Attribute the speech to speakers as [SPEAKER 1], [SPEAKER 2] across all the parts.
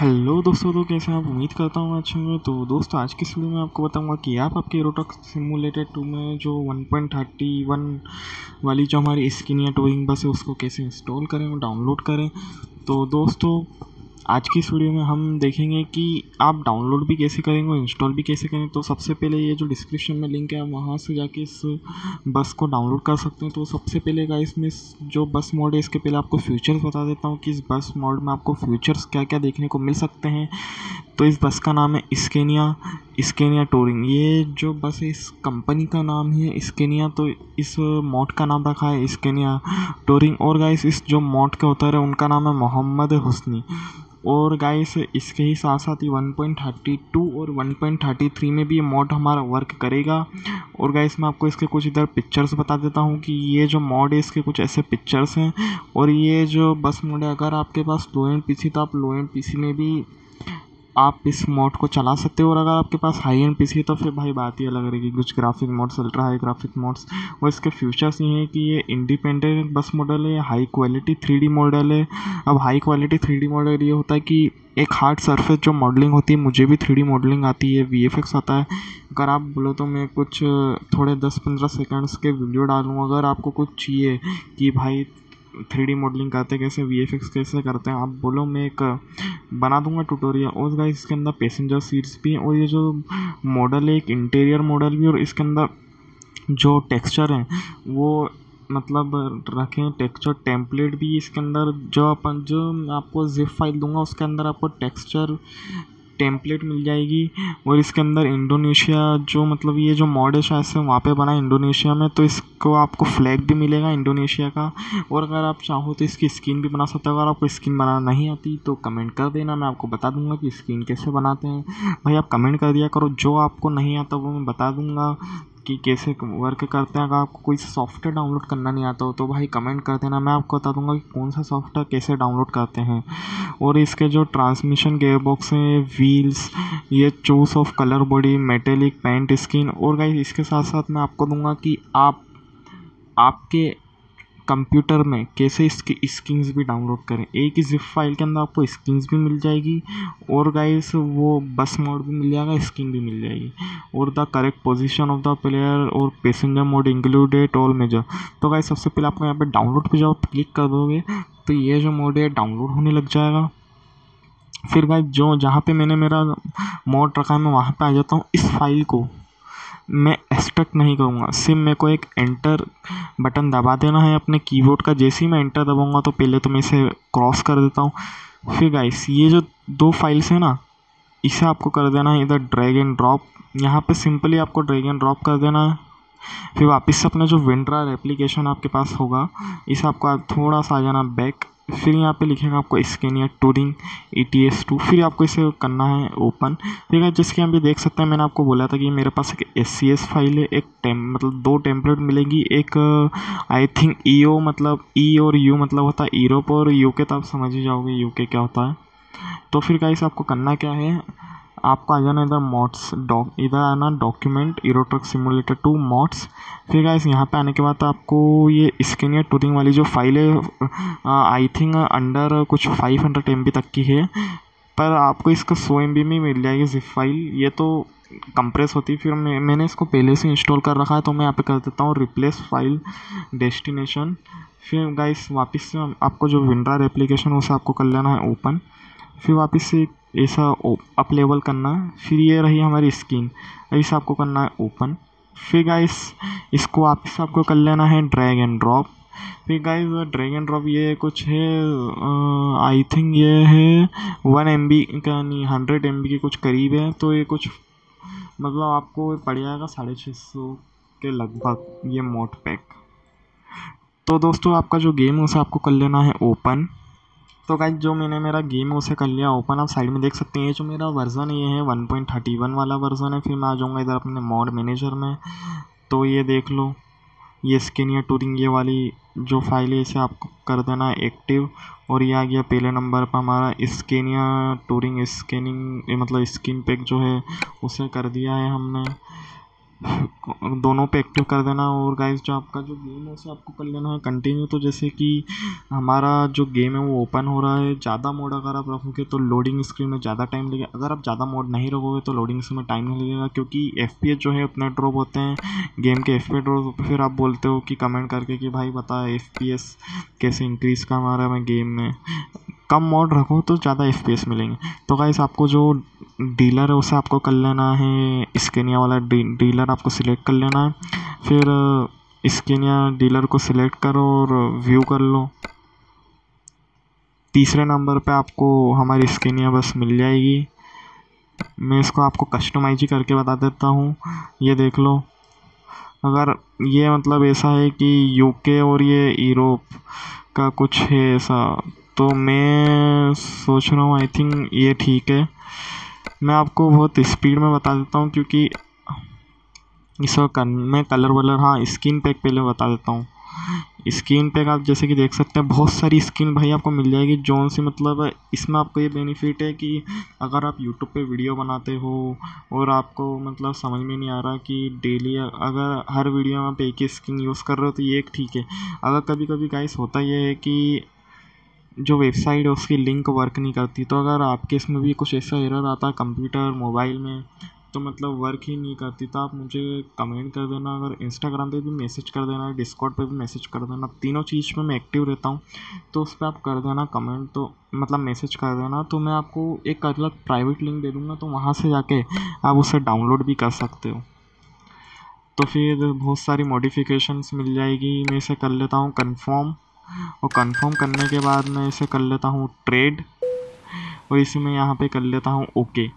[SPEAKER 1] Hello दोस्तों तो कैसे आप? उम्मीद करता हूँ अच्छे में तो दोस्तों, आज की वीडियो में आपको बताऊँगा कि आप आपके एरोटॉक सिमुलेटेड टू में जो 1.31 वाली जो हमारी स्किन या टोइंग बस है, उसको कैसे इंस्टॉल करें और डाउनलोड करें। तो दोस्तों आज की इस वीडियो में हम देखेंगे कि आप डाउनलोड भी कैसे करेंगे इंस्टॉल भी कैसे करें। तो सबसे पहले ये जो डिस्क्रिप्शन में लिंक है, वहाँ से जाके इस बस को डाउनलोड कर सकते हैं। तो सबसे पहले का इसमें जो बस मोड है, इसके पहले आपको फ्यूचर्स बता देता हूँ कि इस बस मोड में आपको फ्यूचर्स क्या क्या देखने को मिल सकते हैं। तो इस बस का नाम है स्केनिया स्केनिया टूरिंग। ये जो बस इस कंपनी का नाम है स्केनिया तो इस मॉड का नाम रखा है स्केनिया टूरिंग। और गाइस इस जो मॉड के होता है, उनका नाम है मोहम्मद हुसनी। और गाइस इसके ही साथ साथ ही 1.32 और 1.33 में भी ये मॉड हमारा वर्क करेगा। और गाइस मैं आपको इसके कुछ इधर पिक्चर्स बता देता हूँ कि ये जो मॉड है, इसके कुछ ऐसे पिक्चर्स हैं। और ये जो बस मोड है, अगर आपके पास लो एंड पीसी तो आप लो एंड पीसी में भी आप इस मोड को चला सकते हो और अगर आपके पास हाई एंड पीसी है तो फिर भाई बात ही अलग रहेगी। कुछ graphic mods ultra high graphic mods और इसके फीचर्स ये हैं कि ये इंडिपेंडेंट बस मॉडल है हाई क्वालिटी थ्री मॉडल है। अब हाई क्वालिटी थ्री मॉडल ये होता है कि एक हार्ड सरफेस जो मॉडलिंग होती है, मुझे भी थ्री मॉडलिंग आती है वीएफएक्स आता है। अगर आप बोलो तो मैं कुछ थोड़े दस पंद्रह सेकेंड्स के वीडियो डालूँ। अगर आपको कुछ चाहिए कि भाई थ्री डी मॉडलिंग करते कैसे वी एफ़ एक्स कैसे करते हैं, आप बोलो, मैं एक, बना दूँगा ट्यूटोरियल और गाइस इसके अंदर पैसेंजर सीट्स भी हैं और ये जो मॉडल है, एक इंटीरियर मॉडल भी, और इसके अंदर जो टेक्सचर हैं, वो मतलब रखें टेक्सचर टेम्पलेट भी इसके अंदर, जो अपन, जो आपको जिप फ़ाइल दूँगा, उसके अंदर आपको टेक्सचर टेम्पलेट मिल जाएगी और इसके अंदर इंडोनेशिया जो मतलब ये जो मॉड है शायद से वहाँ पे बना इंडोनेशिया में तो इसको आपको फ्लैग भी मिलेगा इंडोनेशिया का। और अगर आप चाहो तो इसकी स्किन भी बना सकते हो। अगर आपको स्किन बनाना नहीं आती तो कमेंट कर देना, मैं आपको बता दूँगा कि स्किन कैसे बनाते हैं। भाई आप कमेंट कर दिया करो, जो आपको नहीं आता वो मैं बता दूँगा। कि कैसे वर्क करते हैं? अगर आपको कोई सॉफ्टवेयर डाउनलोड करना नहीं आता हो तो भाई कमेंट कर देना। मैं आपको बता दूँगा कि कौन सा सॉफ्टवेयर कैसे डाउनलोड करते हैं। और इसके जो ट्रांसमिशन गेयर बॉक्स हैं व्हील्स ये choose of colour body metallic paint skin और भाई इसके साथ साथ मैं आपको दूँगा कि आप, आपके कंप्यूटर में कैसे इसकी स्किन्स भी डाउनलोड करें। एक ही जिप फ़ाइल के अंदर आपको स्किन्स भी मिल जाएगी और गाइस वो बस मोड भी मिल जाएगा स्किन भी मिल जाएगी। और the correct position of the player और passenger mode included all major तो गाइस सबसे पहले आपको यहाँ पे डाउनलोड पे जाओ क्लिक कर दोगे तो ये जो मोड है डाउनलोड होने लग जाएगा। फिर गाइस जो जहाँ पे मैंने मेरा मोड रखा है, मैं वहाँ पे आ जाता हूँ, इस फ़ाइल को। मैं एक्सट्रैक्ट नहीं करूँगा। सिर्फ़ मेरे को एक एंटर बटन दबा देना है अपने कीबोर्ड का। जैसे ही मैं एंटर दबाऊँगा तो पहले तो मैं इसे क्रॉस कर देता हूँ। फिर गाइस ये जो दो फाइल्स हैं ना, इसे आपको कर देना है इधर ड्रैग एंड ड्रॉप यहाँ पे सिंपली आपको ड्रैग एंड ड्रॉप कर देना है। फिर वापस से अपना जो विंड्रार एप्लीकेशन आपके पास होगा, इसे आपको थोड़ा सा आ जाना बैक फिर यहाँ पे लिखेगा आपको Scania touring E T S two फिर आपको इसे करना है ओपन ठीक है जिसके हम भी देख सकते हैं, मैंने आपको बोला था कि मेरे पास एक एस सी एस फ़ाइल है, एक टेम मतलब दो टेम्पलेट मिलेगी, एक आई थिंक ई ओ मतलब ई e और यू मतलब होता है यूरोप और यू के तो आप समझ ही जाओगे यू के क्या होता है। तो फिर गाइस आपको करना क्या है? आपको आ जाना इधर मॉड्स डॉक इधर आना document Euro truck simulator two mods फिर गाइस यहाँ पे आने के बाद आपको ये स्किन या टूरिंग वाली जो फ़ाइल है आई थिंक अंडर कुछ फाइव हंड्रेड एम तक की है। पर आपको इसका सौ एम में मिल जाएगी जिप फ़ाइल ये तो कंप्रेस होती फिर मैं, मैंने इसको पहले से इंस्टॉल कर रखा है तो मैं यहाँ पे कर देता हूँ रिप्लेस फ़ाइल डेस्टिनेशन फिर गाइस वापस से आपको जो विंडर एप्लीकेशन उसे आपको कर लेना है ओपन फिर वापस से ऐसा अप लेवल करना है फिर ये रही हमारी स्क्रीन ऐसा आपको करना है ओपन फिर गाइस इसको वापस आपको कर लेना है ड्रैग एंड ड्रॉप फिर गाइस ड्रैग एंड ड्रॉप ये कुछ है आई थिंक ये है वन एम बी का नहीं हंड्रेड एम बी के कुछ करीब है तो ये कुछ मतलब आपको पड़ जाएगा साढ़े छः सौ के लगभग ये मोट पैक तो दोस्तों, आपका जो गेम है, उसे आपको कर लेना है ओपन तो गाइज़ जो मैंने मेरा गेम है, उसे कर लिया ओपन आप साइड में देख सकते हैं, ये जो मेरा वर्ज़न ये है वन पॉइंट थर्टी वन वाला वर्ज़न है। फिर मैं आ जाऊँगा इधर अपने मॉड मैनेजर में। तो ये देख लो, ये स्किन या टूरिंग ये वाली जो फ़ाइल है, इसे आपको कर देना एक्टिव और ये आ गया पहले नंबर पर हमारा स्केनिया टूरिंग स्कैनिंग मतलब स्किन पैक जो है, उसे कर दिया है हमने। दोनों पे एक्टिव कर देना और गाइस जो आपका जो गेम है उसे आपको कर लेना है कंटिन्यू तो जैसे कि हमारा जो गेम है वो ओपन हो रहा है। ज़्यादा मोड अगर आप रखोगे तो लोडिंग स्क्रीन में ज़्यादा टाइम लगेगा। अगर आप ज़्यादा मोड नहीं रखोगे तो लोडिंग स्क्रीन में टाइम नहीं लगेगा क्योंकि एफपीएस जो है अपने ड्रॉप होते हैं। गेम के एफ़ ड्रॉप फिर आप बोलते हो कि कमेंट करके कि भाई बता एफ़ कैसे इंक्रीज़ का हमारा मैं गेम में। कम मोड रखो तो ज़्यादा एफ़ मिलेंगे। तो गाइस आपको जो डीलर है, उसे आपको कर लेना है स्केनिया वाला डीलर आपको सिलेक्ट कर लेना है। फिर स्केनिया डीलर को सिलेक्ट करो और व्यू कर लो। तीसरे नंबर पे आपको हमारी स्केनिया बस मिल जाएगी। मैं इसको आपको कस्टमाइज ही करके बता देता हूँ। ये देख लो। अगर ये मतलब ऐसा है कि यूके और ये यूरोप का कुछ है ऐसा तो मैं सोच रहा हूँ आई थिंक ये ठीक है। मैं आपको बहुत स्पीड में बता देता हूँ क्योंकि इस इसका मैं कलर वलर हाँ स्किन पैक पहले बता देता हूँ। स्किन पैक आप जैसे कि देख सकते हैं, बहुत सारी स्किन भाई आपको मिल जाएगी, जोन से मतलब इसमें आपको ये बेनिफिट है कि अगर आप यूट्यूब पे वीडियो बनाते हो और आपको मतलब समझ में नहीं आ रहा कि डेली अगर हर वीडियो में आप एक ही स्किन यूज़ कर रहे हो तो ये एक ठीक है। अगर कभी कभी गाइस होता यह है कि जो वेबसाइट है, उसकी लिंक वर्क नहीं करती। तो अगर आपके इसमें भी कुछ ऐसा एरर आता कंप्यूटर, मोबाइल में तो मतलब वर्क ही नहीं करती तो आप मुझे कमेंट कर देना। अगर इंस्टाग्राम पे भी मैसेज कर देना डिस्कॉर्ड पे भी मैसेज कर देना, तीनों चीज़ में मैं एक्टिव रहता हूँ तो उस पर आप कर देना कमेंट तो मतलब मैसेज कर देना तो मैं आपको एक अलग प्राइवेट लिंक दे दूँगा तो वहाँ से जाके आप उसे डाउनलोड भी कर सकते हो। तो फिर बहुत सारी मॉडिफिकेशंस मिल जाएगी, मैं इसे कर लेता हूँ कन्फर्म और कंफर्म करने के बाद मैं इसे कर लेता हूँ ट्रेड और इसे मैं यहाँ पे कर लेता हूँ ओके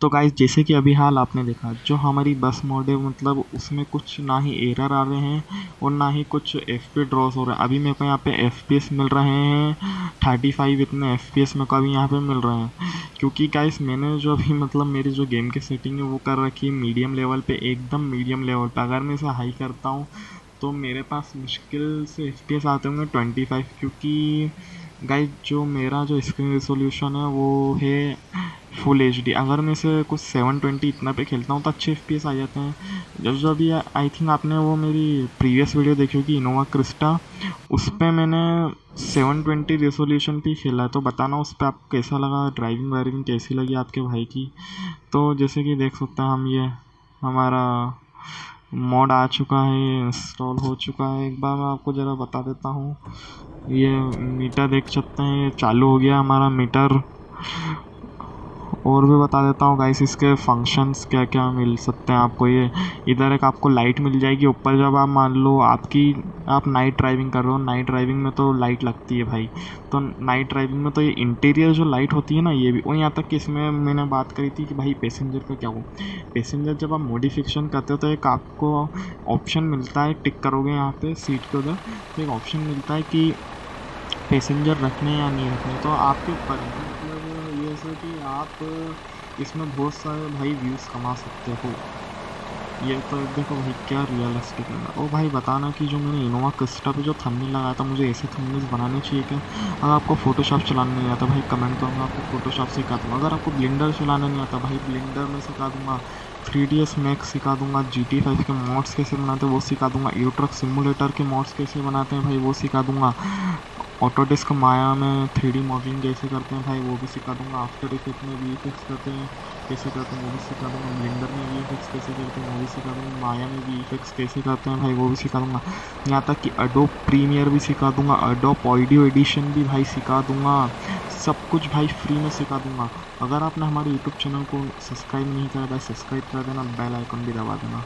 [SPEAKER 1] तो गाइस जैसे कि अभी हाल आपने देखा, जो हमारी बस मोड है मतलब उसमें कुछ ना ही एरर आ रहे हैं और ना ही कुछ एफ़ पी ड्रॉस हो रहे हैं। अभी मेरे को यहाँ पे एफ़ पी एस मिल रहे हैं थर्टी फाइव इतने एफ़ पी एस मेरे को अभी यहाँ पे मिल रहे हैं। क्योंकि गाइस मैंने जो अभी मतलब मेरी जो गेम की सेटिंग है, वो कर रखी है मीडियम लेवल पे, एकदम मीडियम लेवल पे। अगर मैं इसे हाई करता हूँ तो मेरे पास मुश्किल से एफ़ पी एस आते होंगे ट्वेंटी फाइव क्योंकि गाइज़ जो मेरा जो स्क्रीन रिसोल्यूशन है, वो है फुल एच डी अगर मैं इसे कुछ सेवन ट्वेंटी इतना पे खेलता हूँ तो अच्छे एफ़ पी एस आ जाते हैं। जब जब अभी आई थिंक आपने वो मेरी प्रीवियस वीडियो देखी होगी इनोवा क्रिस्टा उस पर मैंने सेवन ट्वेंटी रेसोल्यूशन पे खेला तो बताना उस पर आपको कैसा लगा ड्राइविंग वाइविंग कैसी लगी आपके भाई की? तो जैसे कि देख सकते हैं हम ये, हमारा मॉड आ चुका है इंस्टॉल हो चुका है। एक बार मैं आपको ज़रा बता देता हूँ। ये मीटर देख सकते हैं, ये चालू हो गया हमारा मीटर और भी बता देता हूँ गाइस इसके फ़ंक्शंस क्या क्या मिल सकते हैं आपको ये। इधर एक आपको लाइट मिल जाएगी, ऊपर जब आप मान लो आपकी, आप नाइट ड्राइविंग कर रहे हो नाइट ड्राइविंग में तो लाइट लगती है भाई। तो नाइट ड्राइविंग में तो ये इंटीरियर जो लाइट होती है ना, ये भी और यहाँ तक कि इसमें मैंने बात करी थी कि भाई पैसेंजर का क्या हो। पैसेंजर जब आप मोडिफिकेशन करते हो तो एक आपको ऑप्शन मिलता है टिक करोगे यहाँ पे सीट के उधर तो एक ऑप्शन मिलता है कि पैसेंजर रखने या नहीं रखने तो आपके ऊपर मतलब ऐसा कि आप इसमें बहुत सारे भाई व्यूज़ कमा सकते हो। ये तो देखो भाई, क्या रियलिस्टिक लगा ओ भाई बताना कि जो मैंने इनोवा क्रिस्टा पे जो थंबनेल लगाया था, मुझे ऐसे थंबनेल्स बनाने चाहिए क्या? अगर आपको फोटोशॉप चलाना नहीं आता भाई कमेंट करो मैं आपको फोटोशॉप सिखा दूँगा। अगर आपको ब्लेंडर चलाना नहीं आता भाई ब्लेंडर में सिखा दूँगा। थ्री डी एस मैक्स सिखा दूँगा। जी टी फाइव के मॉड्स कैसे बनाते हैं, वो सिखा दूँगा। यूट्रक सिमुलेटर के मॉड्स कैसे बनाते हैं भाई, वो सिखा दूँगा। ऑटो डिस्क माया में थ्री डी मॉडलिंग कैसे करते हैं भाई, वो भी सिखा दूँगा। आफ्टर इफ़ेक्ट में वी फिक्स करते हैं। कैसे करते हैं, वो भी सिखा दूँगा। ब्लेंडर में वी फिक्स कैसे करते हैं, वो भी सिखा दूँगा। माया में वी फिक्स कैसे करते हैं भाई, वो भी सिखा दूँगा। यहाँ तक कि अडोप प्रीमियर भी सिखा दूँगा। अडोप ऑडियो एडिशन भी भाई सिखा दूँगा। सब कुछ भाई फ्री में सिखा दूँगा। अगर आपने हमारे यूट्यूब चैनल को सब्सक्राइब नहीं करा, भाई सब्सक्राइब कर देना बेल आइकन भी दबा देना।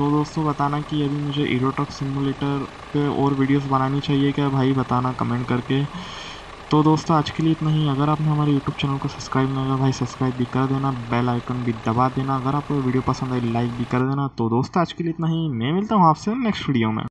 [SPEAKER 1] तो दोस्तों, बताना कि अभी मुझे ईरोटॉक सिमुलेटर पे और वीडियोस बनानी चाहिए क्या? भाई बताना कमेंट करके। तो दोस्तों, आज के लिए इतना ही। अगर आपने हमारे यूट्यूब चैनल को सब्सक्राइब नहीं किया, भाई सब्सक्राइब भी कर देना बेल आइकन भी दबा देना। अगर आपको वीडियो पसंद आई लाइक भी कर देना। तो दोस्तों, आज के लिए इतना ही। मैं मिलता हूँ आपसे नेक्स्ट वीडियो में।